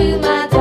to my